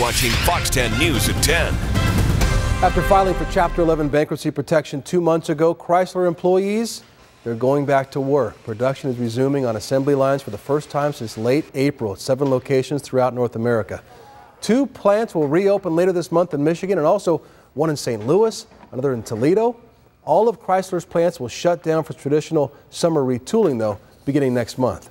watching Fox 10 News at 10. After filing for Chapter 11 bankruptcy protection two months ago, Chrysler employees, they're going back to work. Production is resuming on assembly lines for the first time since late April at seven locations throughout North America. Two plants will reopen later this month in Michigan and also one in St. Louis, another in Toledo. All of Chrysler's plants will shut down for traditional summer retooling, though, beginning next month.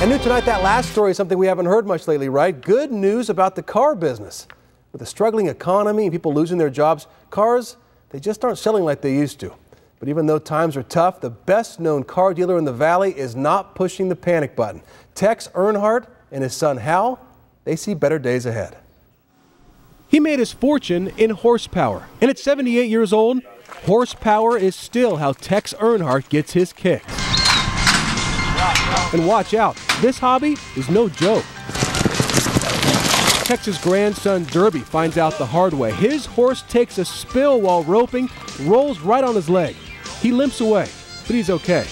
And new tonight, that last story is something we haven't heard much lately, right? Good news about the car business. With a struggling economy and people losing their jobs, cars, they just aren't selling like they used to. But even though times are tough, the best known car dealer in the Valley is not pushing the panic button. Tex Earnhardt and his son Hal, they see better days ahead. He made his fortune in horsepower, and at 78 years old, horsepower is still how Tex Earnhardt gets his kicks. And watch out, this hobby is no joke. Tex's grandson Derby finds out the hard way. His horse takes a spill while roping, rolls right on his leg. He limps away, but he's okay.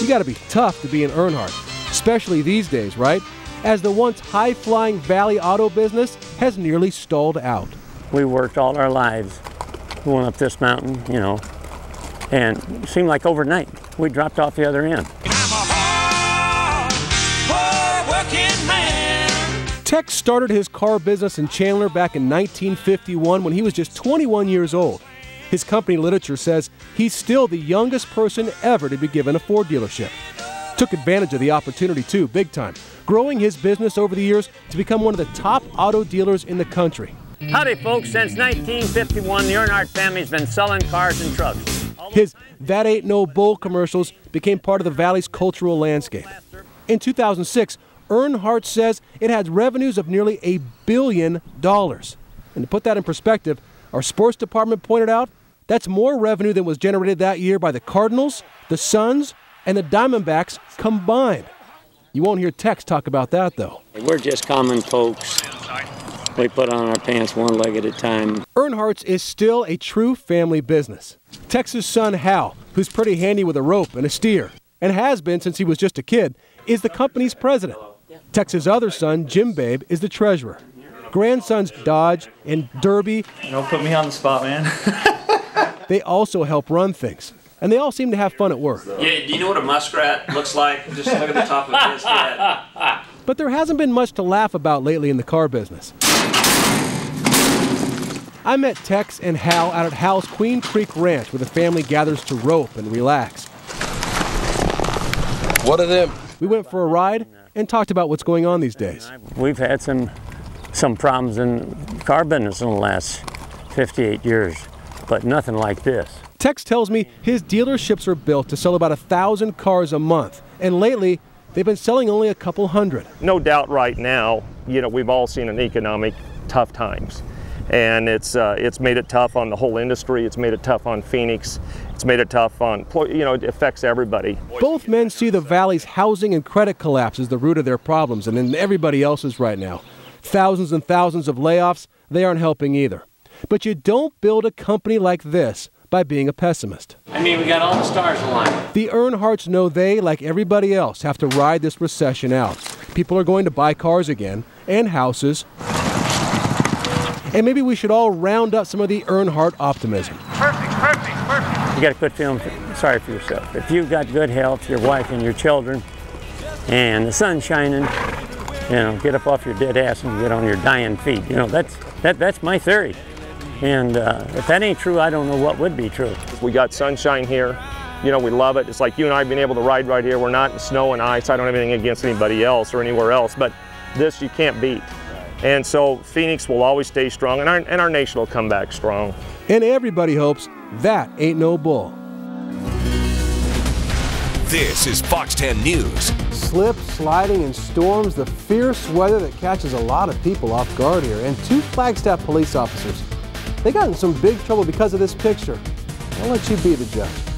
You gotta be tough to be an Earnhardt, especially these days, right? As the once high flying Valley auto business has nearly stalled out. We worked all our lives going up this mountain, you know, and it seemed like overnight we dropped off the other end. Tex started his car business in Chandler back in 1951 when he was just 21 years old. His company literature says he's still the youngest person ever to be given a Ford dealership. Took advantage of the opportunity too, big time, growing his business over the years to become one of the top auto dealers in the country. Howdy, folks. Since 1951, the Earnhardt family's been selling cars and trucks. His That Ain't No Bull commercials became part of the Valley's cultural landscape. In 2006, Earnhardt says it had revenues of nearly a billion dollars. And to put that in perspective, our sports department pointed out that's more revenue than was generated that year by the Cardinals, the Suns, and the Diamondbacks combined. You won't hear Tex talk about that, though. We're just common folks. We put on our pants one leg at a time. Earnhardt's is still a true family business. Tex's son Hal, who's pretty handy with a rope and a steer, and has been since he was just a kid, is the company's president. Tex's other son, Jim Babe, is the treasurer. Grandsons Dodge and Derby. Don't put me on the spot, man. they also help run things. And they all seem to have fun at work. Yeah, do you know what a muskrat looks like? Just look at the top of his head. But there hasn't been much to laugh about lately in the car business. I met Tex and Hal out at Hal's Queen Creek Ranch where the family gathers to rope and relax. What of them? We went for a ride and talked about what's going on these days. We've had some some problems in car business in the last 58 years, but nothing like this. Tex tells me his dealerships are built to sell about a thousand cars a month, and lately they've been selling only a couple hundred. No doubt right now, you know, we've all seen an economic tough times. And it's, uh, it's made it tough on the whole industry. It's made it tough on Phoenix. It's made it tough on, you know, it affects everybody. Both men see the Valley's housing and credit collapse as the root of their problems, and in everybody else's right now. Thousands and thousands of layoffs, they aren't helping either. But you don't build a company like this by being a pessimist. I mean, we got all the stars aligned. The Earnhardts know they, like everybody else, have to ride this recession out. People are going to buy cars again and houses. And maybe we should all round up some of the Earnhardt optimism. Perfect, perfect, perfect. You got to quit feeling sorry for yourself. If you've got good health, your wife and your children, and the sun's shining, you know, get up off your dead ass and get on your dying feet. You know, that's that, that's my theory. And uh, if that ain't true, I don't know what would be true. We got sunshine here. You know, we love it. It's like you and I have been able to ride right here. We're not in snow and ice. I don't have anything against anybody else or anywhere else, but this you can't beat. And so Phoenix will always stay strong, and our, and our nation will come back strong. And everybody hopes that ain't no bull. This is Fox 10 News. Slip, sliding, and storms, the fierce weather that catches a lot of people off guard here. And two Flagstaff police officers, they got in some big trouble because of this picture. I'll let you be the judge.